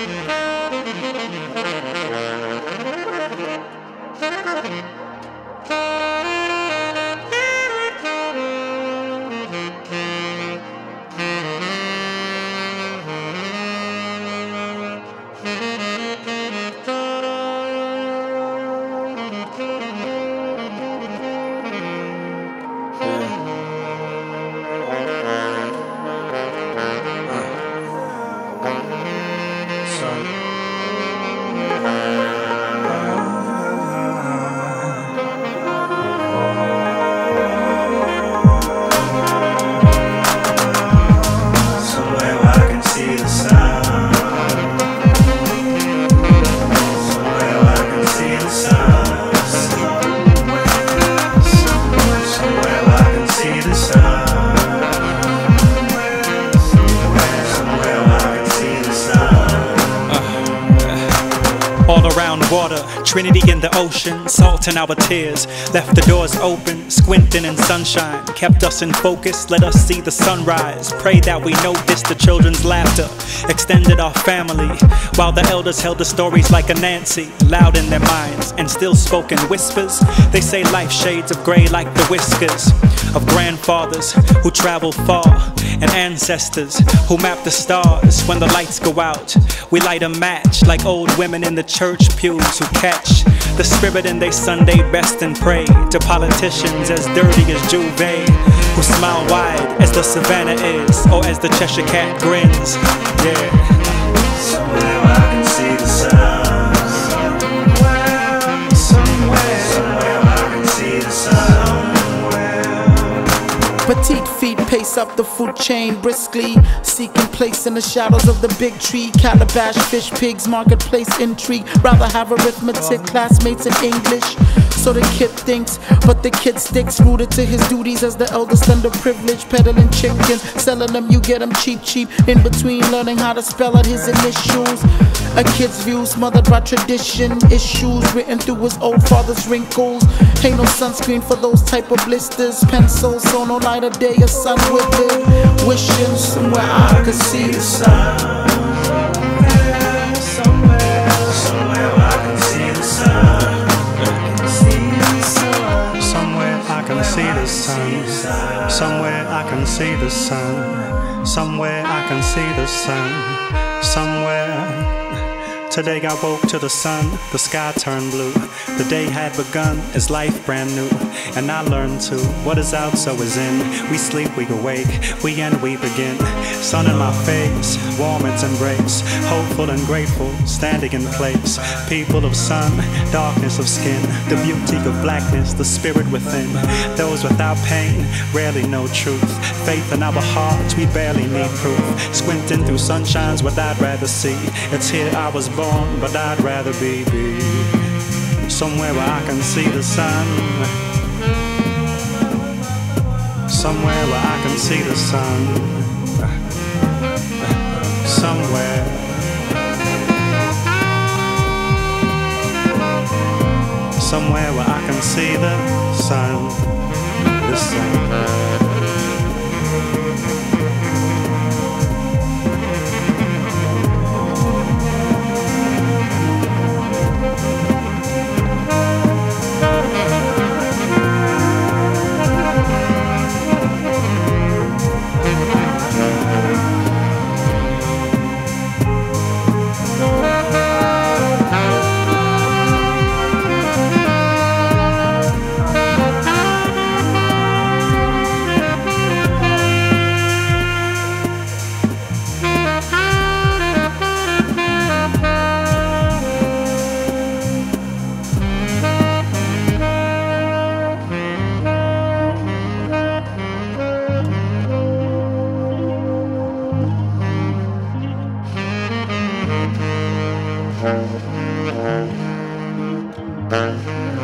Mm-hmm sun. Somewhere All around water, Trinity in the ocean, salt in our tears. Left the doors open, squinting in sunshine. Kept us in focus, let us see the sunrise. Pray that we notice the children's laughter. Extended our family, while the elders held the stories like Anansi, loud in their minds and still spoken whispers. They say life shades of gray like the whiskers of grandfathers who travel far and ancestors who map the stars when the lights go out. We light a match like old women in the church pews who catch the spirit in their Sunday best and pray to politicians as dirty as Juve who smile wide as the savannah is or as the Cheshire cat grins. Yeah. Somewhere I can see the sun. Petite feet pace up the food chain briskly, seeking place in the shadows of the big tree. Calabash, fish, pigs, marketplace intrigue. Rather have arithmetic classmates in English. So the kid thinks, but the kid sticks rooted to his duties as the eldest under privilege. Peddling chickens, selling them, you get them cheap, cheap. In between, learning how to spell out his initials. A kid's view smothered by tradition, issues written through his old father's wrinkles. Ain't no sunscreen for those type of blisters. Pencils, so no light of day, a sun with it. Wishing somewhere I could see the sun. Somewhere I can see the sun. Somewhere. Today I woke to the sun, the sky turned blue. The day had begun, is life brand new. And I learned to, what is out, so is in. We sleep, we awake, we end, we begin. Sun in my face, warm its embrace. Hopeful and grateful, standing in place. People of sun, darkness of skin. The beauty of blackness, the spirit within. Those without pain rarely know truth. Faith in our hearts, we barely need proof. Squinting through sunshine's what I'd rather see. It's here I was born, but I'd rather be, be somewhere where I can see the sun. Somewhere where I can see the sun. Somewhere. Somewhere where I can see the sun. The sun. Thank